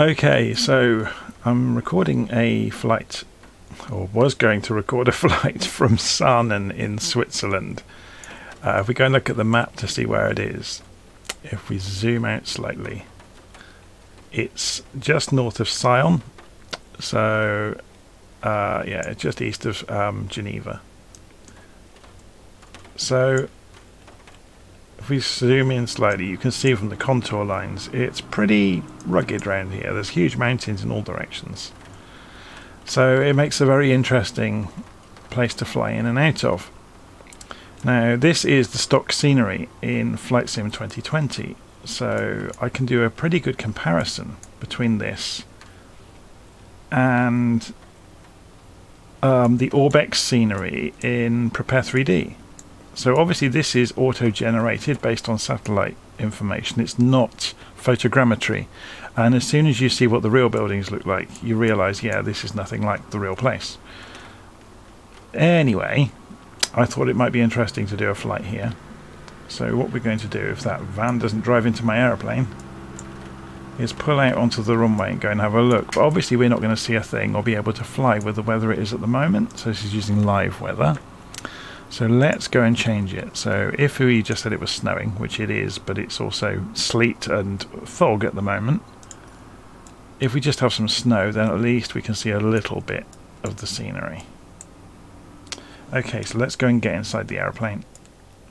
Okay, so I'm recording a flight, or was going to record a flight from Saanen in Switzerland. Uh, if we go and look at the map to see where it is, if we zoom out slightly, it's just north of Sion, so uh, yeah, just east of um, Geneva. So if we zoom in slightly, you can see from the contour lines, it's pretty rugged around here. There's huge mountains in all directions. So it makes a very interesting place to fly in and out of. Now this is the stock scenery in Flight Sim 2020, so I can do a pretty good comparison between this and um, the Orbx scenery in Prepar3D. So obviously this is auto-generated based on satellite information. It's not photogrammetry. And as soon as you see what the real buildings look like, you realise, yeah, this is nothing like the real place. Anyway, I thought it might be interesting to do a flight here. So what we're going to do, if that van doesn't drive into my aeroplane, is pull out onto the runway and go and have a look. But obviously we're not going to see a thing or be able to fly with the weather it is at the moment. So this is using live weather. So let's go and change it. So if we just said it was snowing, which it is, but it's also sleet and fog at the moment. If we just have some snow, then at least we can see a little bit of the scenery. Okay, so let's go and get inside the aeroplane.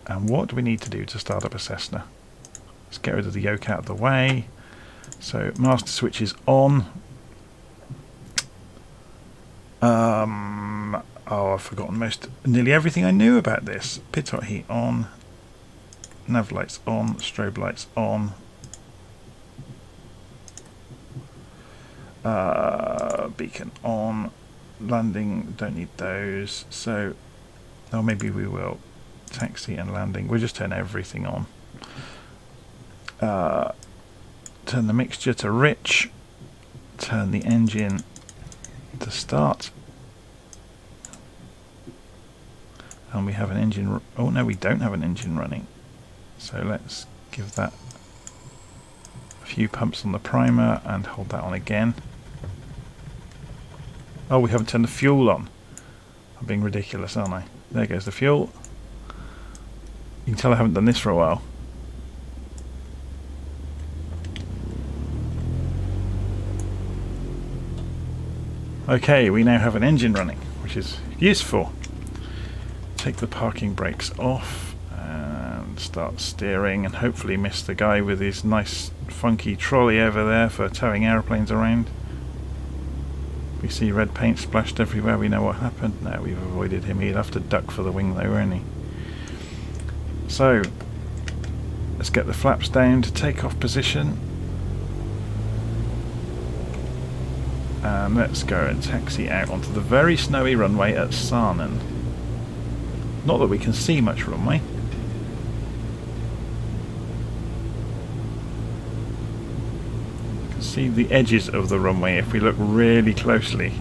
And what do we need to do to start up a Cessna? Let's get rid of the yoke out of the way. So master switch is on. Um, oh, I've forgotten most, nearly everything I knew about this. Pitot heat on. Nav lights on. Strobe lights on. Uh, beacon on. Landing, don't need those. So Oh, maybe we will. Taxi and landing. We'll just turn everything on. Uh, turn the mixture to rich. Turn the engine to start. And we have an engine... Oh, no, we don't have an engine running. So let's give that a few pumps on the primer and hold that on again. Oh, we haven't turned the fuel on. I'm being ridiculous, aren't I? There goes the fuel. You can tell I haven't done this for a while. Okay, we now have an engine running, which is useful. Take the parking brakes off and start steering and hopefully miss the guy with his nice funky trolley over there for towing airplanes around. We see red paint splashed everywhere. We know what happened. Now we've avoided him. He'd have to duck for the wing though, won't he? So, let's get the flaps down to takeoff position. And let's go and taxi out onto the very snowy runway at Saanen. Not that we can see much runway. We can see the edges of the runway if we look really closely.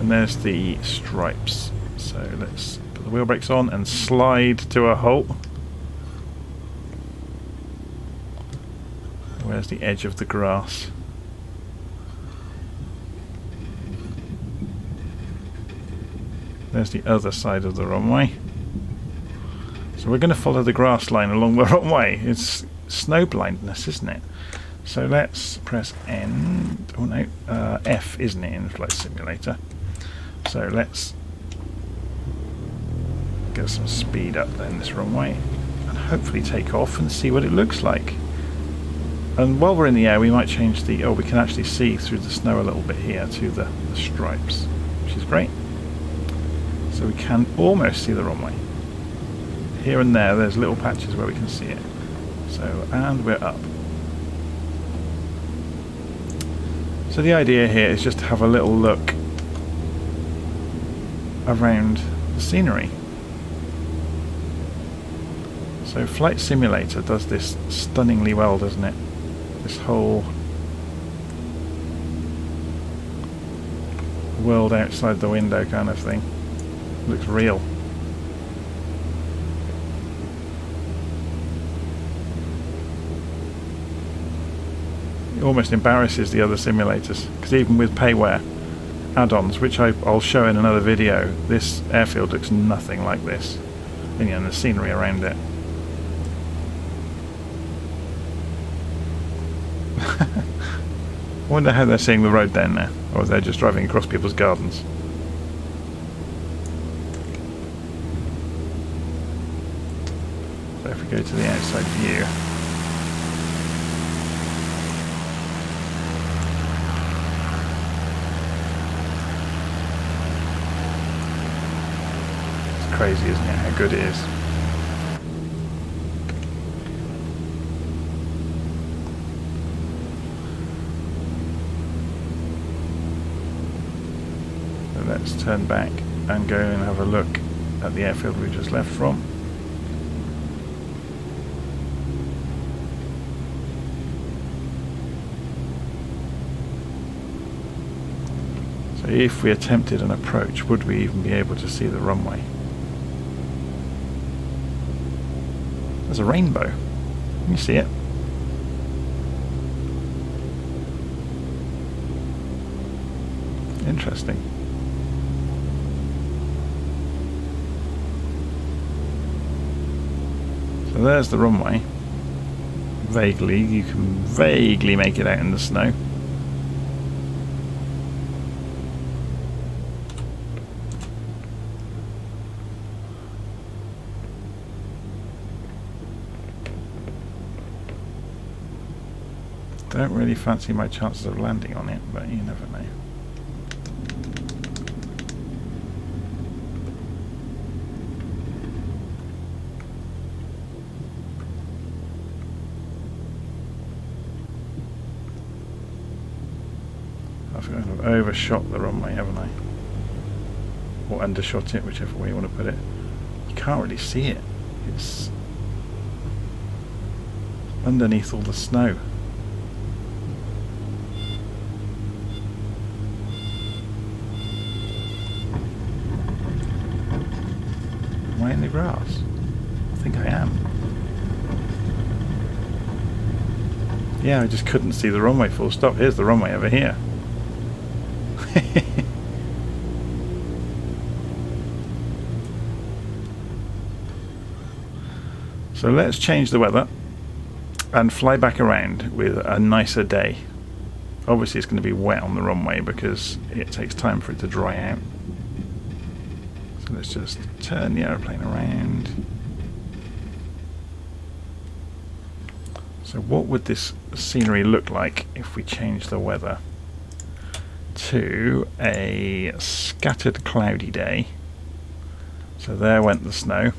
And there's the stripes. So let's put the wheel brakes on and slide to a halt. Where's the edge of the grass? There's the other side of the runway. So we're going to follow the grass line along the runway. It's snow blindness, isn't it? So let's press N, oh no, uh, F, isn't it, in Flight Simulator. So let's get some speed up then this runway and hopefully take off and see what it looks like. And while we're in the air we might change the, oh we can actually see through the snow a little bit here to the, the stripes, which is great. So we can almost see the runway. Here and there there's little patches where we can see it. So, and we're up. So the idea here is just to have a little look around the scenery. So Flight Simulator does this stunningly well, doesn't it? This whole world outside the window kind of thing. Looks real. It almost embarrasses the other simulators because even with payware add-ons, which I, will show in another video, this airfield looks nothing like this. And, you know, the scenery around it. I wonder how they're seeing the road down there, or they're just driving across people's gardens. So if we go to the outside view, it's crazy, isn't it, how good it is. let's turn back and go and have a look at the airfield we just left from. So if we attempted an approach, would we even be able to see the runway? There's a rainbow. Can you see it? Interesting. So there's the runway. Vaguely, you can vaguely make it out in the snow. Don't really fancy my chances of landing on it, but you never know. I've kind of overshot the runway, haven't I? Or undershot it, whichever way you want to put it. You can't really see it. It's underneath all the snow. The grass? I think I am. Yeah, I just couldn't see the runway full stop. Here's the runway over here. so let's change the weather and fly back around with a nicer day. Obviously it's going to be wet on the runway because it takes time for it to dry out. Let's just turn the aeroplane around. So what would this scenery look like if we change the weather? to a scattered cloudy day. So there went the snow.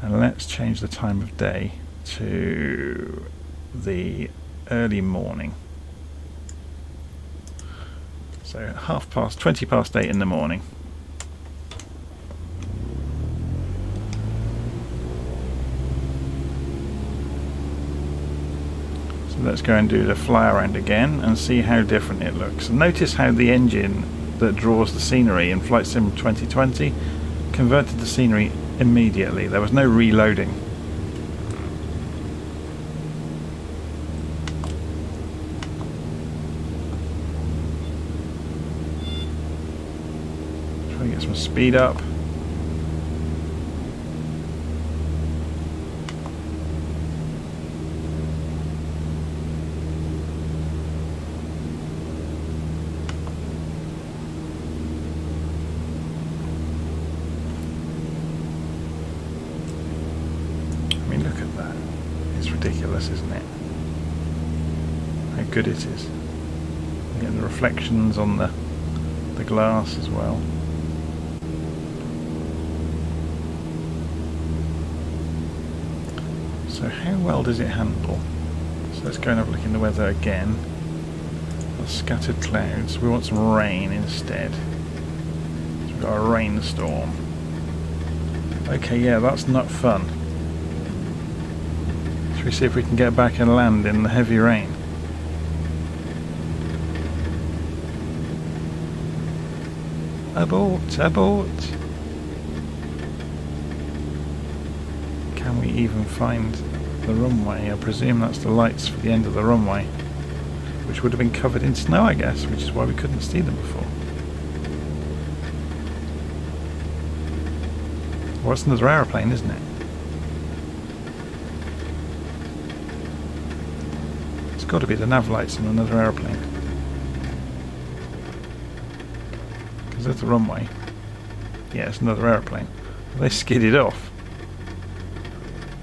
And let's change the time of day to the early morning. So half past, 20 past 8 in the morning. Let's go and do the fly around again and see how different it looks. Notice how the engine that draws the scenery in Flight Sim 2020 converted the scenery immediately. There was no reloading. Try to get some speed up. Good it is. Getting the reflections on the the glass as well. So how well does it handle? So let's go and have a look in the weather again. Scattered clouds. We want some rain instead. So we've got a rainstorm. Okay, yeah, that's not fun. Should we see if we can get back and land in the heavy rain? Abort, abort. Can we even find the runway. I presume that's the lights for the end of the runway, which would have been covered in snow, I guess, which is why we couldn't see them before. Well, it's another aeroplane, isn't it? It's got to be the nav lights on another aeroplane. Because there's the runway. Yeah, it's another aeroplane. They skidded off.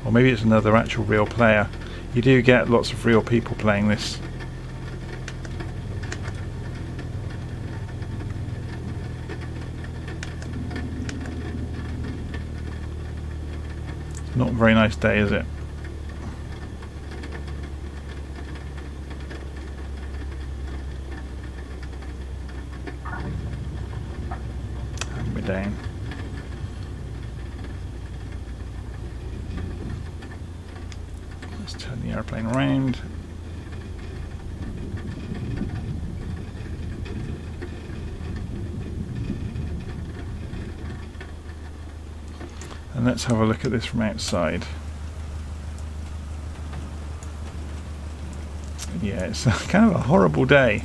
Or maybe it's another actual real player. You do get lots of real people playing this. Not a very nice day, is it? And we're down. Let's turn the airplane around. And let's have a look at this from outside. Yeah, it's kind of a horrible day.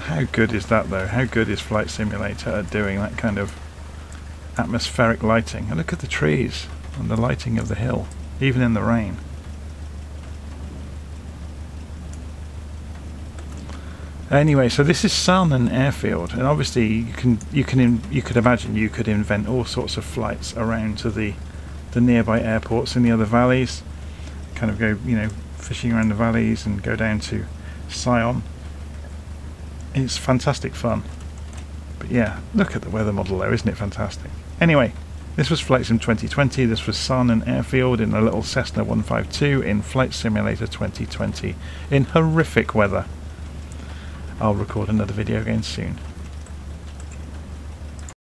How good is that though? How good is Flight Simulator at doing that kind of atmospheric lighting? And look at the trees and the lighting of the hill, even in the rain. Anyway, so this is Saanen Airfield, and obviously you can you can you could imagine you could invent all sorts of flights around to the the nearby airports in the other valleys. Kind of go you know fishing around the valleys and go down to Sion. It's fantastic fun. But yeah, look at the weather model there, isn't it fantastic? Anyway, this was Flight Sim 2020. This was Saanen Airfield in a little Cessna 152 in Flight Simulator 2020 in horrific weather. I'll record another video again soon.